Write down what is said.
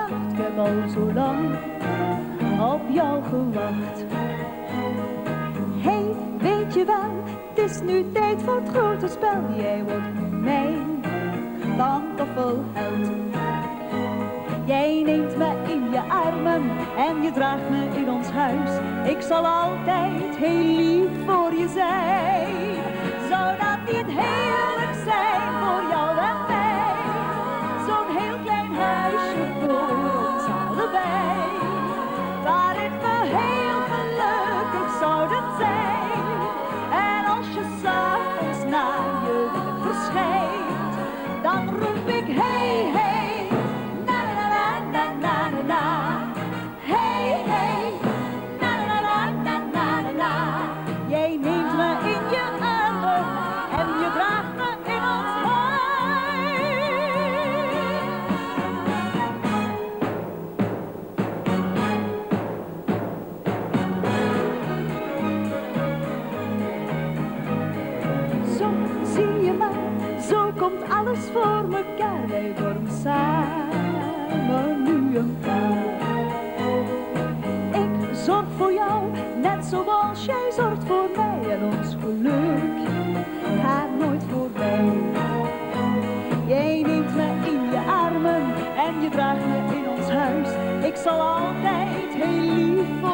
Ik heb al zo lang op jou gewacht. Hey, weet je wel, het is nu tijd voor het grote spel. Jij wordt mijn pantoffelheld. Jij neemt me in je armen en je draagt me in ons huis. Ik zal altijd heel lief voor je zijn. Hey, voor mekaar, wij vormen samen nu een paar. Ik zorg voor jou, net zoals jij zorgt voor mij en ons geluk gaat nooit voorbij. Jij neemt me in je armen en je draagt me in ons huis. Ik zal altijd heel lief voor